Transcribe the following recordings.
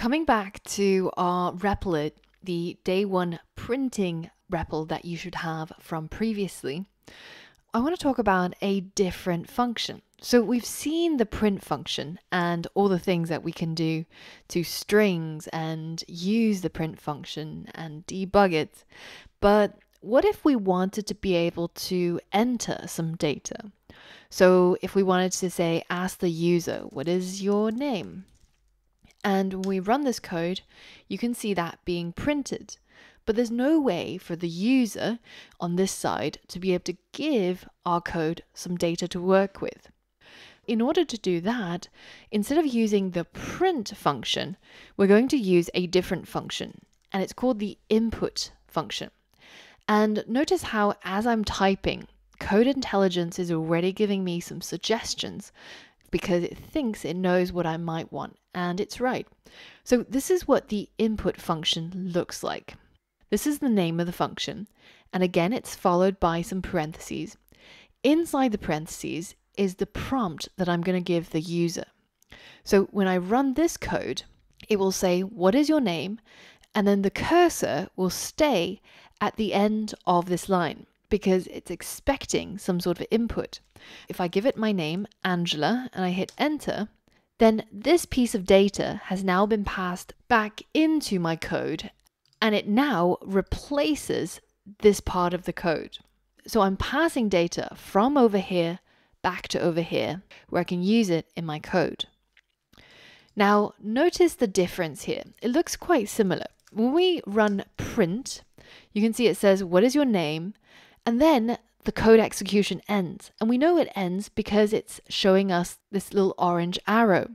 coming back to our Replit, the day one printing REPL that you should have from previously, I want to talk about a different function. So we've seen the print function and all the things that we can do to strings and use the print function and debug it. But what if we wanted to be able to enter some data? So if we wanted to say, ask the user, what is your name? And when we run this code, you can see that being printed. But there's no way for the user on this side to be able to give our code some data to work with. In order to do that, instead of using the print function, we're going to use a different function, and it's called the input function. And notice how, as I'm typing, Code Intelligence is already giving me some suggestions because it thinks it knows what I might want, and it's right. So, this is what the input function looks like. This is the name of the function, and again, it's followed by some parentheses. Inside the parentheses is the prompt that I'm going to give the user. So, when I run this code, it will say, What is your name? And then the cursor will stay at the end of this line because it's expecting some sort of input. If I give it my name, Angela, and I hit enter, then this piece of data has now been passed back into my code and it now replaces this part of the code. So I'm passing data from over here back to over here where I can use it in my code. Now, notice the difference here. It looks quite similar. When we run print, you can see it says, What is your name? And then the code execution ends. And we know it ends because it's showing us this little orange arrow.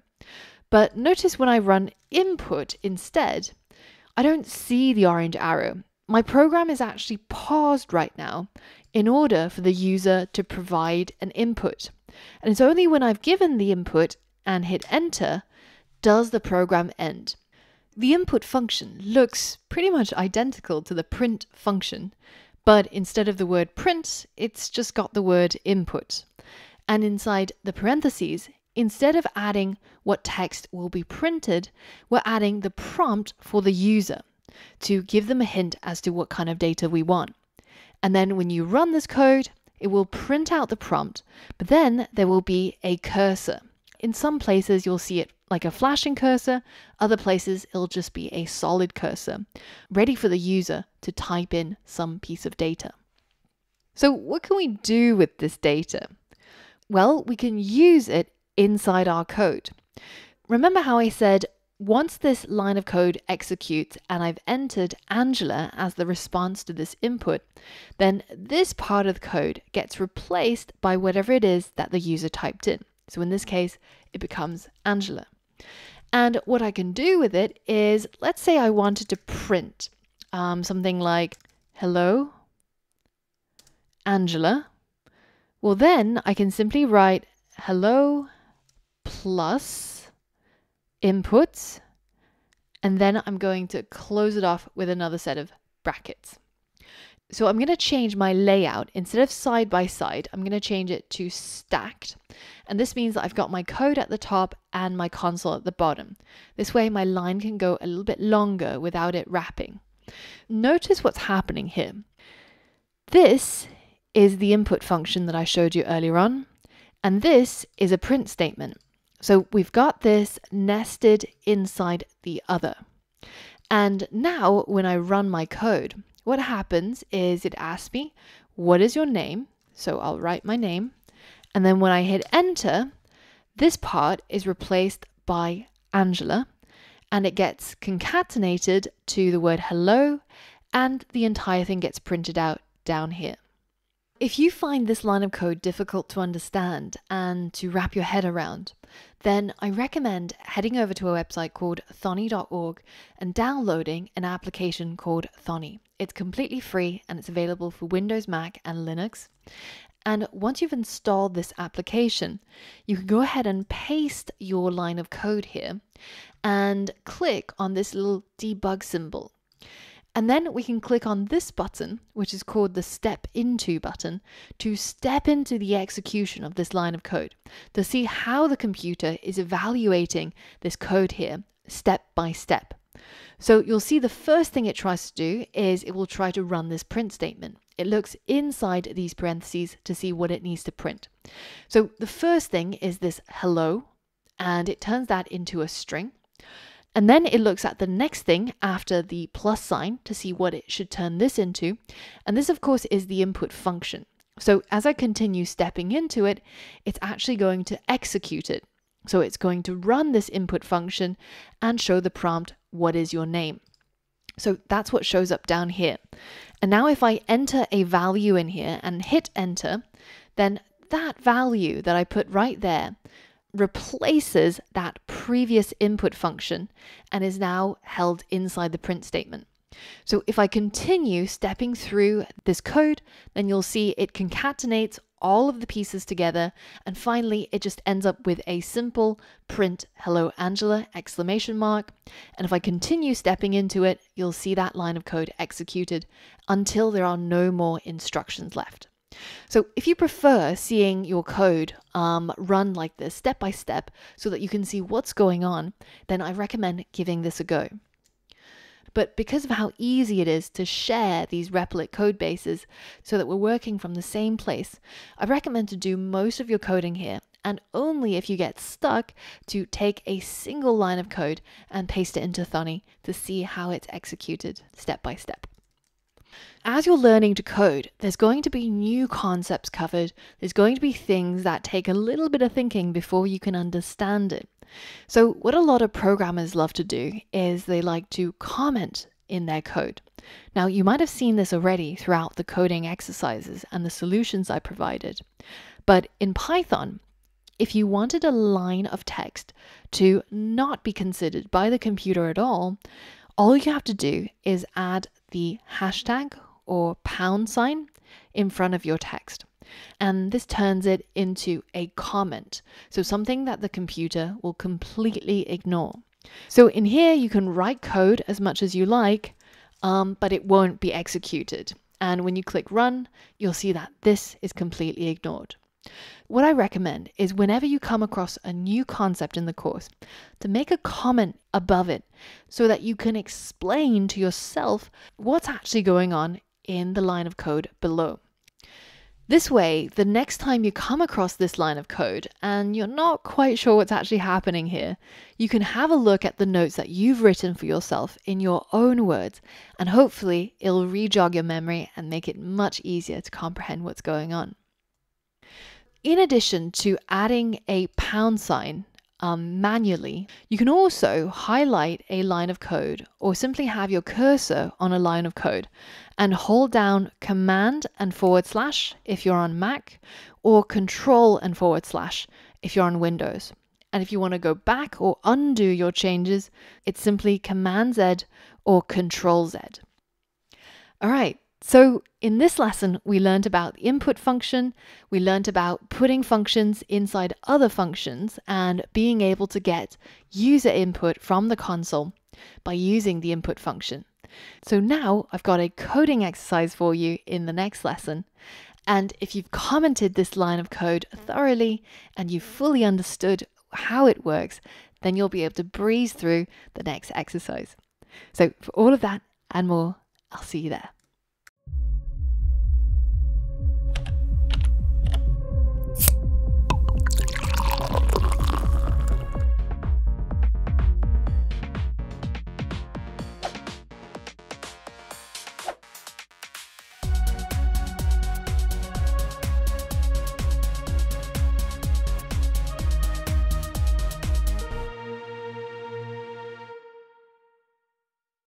But notice when I run input instead, I don't see the orange arrow. My program is actually paused right now in order for the user to provide an input. And it's only when I've given the input and hit enter does the program end. The input function looks pretty much identical to the print function, but instead of the word print, it's just got the word input. And inside the parentheses, instead of adding what text will be printed, we're adding the prompt for the user to give them a hint as to what kind of data we want. And then when you run this code, it will print out the prompt, but then there will be a cursor. In some places, you'll see it like a flashing cursor, other places, it'll just be a solid cursor, ready for the user to type in some piece of data. So, what can we do with this data? Well, we can use it inside our code. Remember how I said once this line of code executes and I've entered Angela as the response to this input, then this part of the code gets replaced by whatever it is that the user typed in. So in this case, it becomes Angela. And what I can do with it is, let's say I wanted to print um, something like, hello, Angela. Well, then I can simply write hello plus inputs, and then I'm going to close it off with another set of brackets. So I'm going to change my layout. Instead of side by side, I'm going to change it to stacked. And this means that I've got my code at the top and my console at the bottom. This way my line can go a little bit longer without it wrapping. Notice what's happening here. This is the input function that I showed you earlier on. And this is a print statement. So we've got this nested inside the other. And now when I run my code, what happens is it asks me, what is your name? So I'll write my name. And then when I hit enter, this part is replaced by Angela and it gets concatenated to the word hello and the entire thing gets printed out down here. If you find this line of code difficult to understand and to wrap your head around, then I recommend heading over to a website called thonny.org and downloading an application called Thonny. It's completely free and it's available for Windows, Mac, and Linux. And once you've installed this application, you can go ahead and paste your line of code here and click on this little debug symbol. And then we can click on this button, which is called the Step Into button, to step into the execution of this line of code, to see how the computer is evaluating this code here step by step. So you'll see the first thing it tries to do is it will try to run this print statement. It looks inside these parentheses to see what it needs to print. So the first thing is this hello, and it turns that into a string. And then it looks at the next thing after the plus sign to see what it should turn this into. And this, of course, is the input function. So as I continue stepping into it, it's actually going to execute it. So it's going to run this input function and show the prompt, what is your name? So that's what shows up down here. And now if I enter a value in here and hit enter, then that value that I put right there replaces that previous input function and is now held inside the print statement. So if I continue stepping through this code, then you'll see it concatenates all of the pieces together and finally it just ends up with a simple print hello Angela exclamation mark and if I continue stepping into it you'll see that line of code executed until there are no more instructions left. So if you prefer seeing your code um, run like this step by step so that you can see what's going on, then I recommend giving this a go. But because of how easy it is to share these Replit code bases so that we're working from the same place, I recommend to do most of your coding here and only if you get stuck to take a single line of code and paste it into Thonny to see how it's executed step by step. As you're learning to code, there's going to be new concepts covered. There's going to be things that take a little bit of thinking before you can understand it. So, what a lot of programmers love to do is they like to comment in their code. Now, you might have seen this already throughout the coding exercises and the solutions I provided. But in Python, if you wanted a line of text to not be considered by the computer at all, all you have to do is add the hashtag or pound sign in front of your text. And this turns it into a comment, so something that the computer will completely ignore. So in here, you can write code as much as you like, um, but it won't be executed. And when you click run, you'll see that this is completely ignored. What I recommend is whenever you come across a new concept in the course, to make a comment above it so that you can explain to yourself what's actually going on in the line of code below. This way, the next time you come across this line of code and you're not quite sure what's actually happening here, you can have a look at the notes that you've written for yourself in your own words, and hopefully it'll rejog your memory and make it much easier to comprehend what's going on. In addition to adding a pound sign um, manually, you can also highlight a line of code or simply have your cursor on a line of code and hold down Command and forward slash if you're on Mac or Control and forward slash if you're on Windows. And if you want to go back or undo your changes, it's simply Command Z or Control Z. All right, so in this lesson, we learned about the input function, we learned about putting functions inside other functions and being able to get user input from the console by using the input function. So now I've got a coding exercise for you in the next lesson. And if you've commented this line of code thoroughly and you've fully understood how it works, then you'll be able to breeze through the next exercise. So for all of that and more, I'll see you there.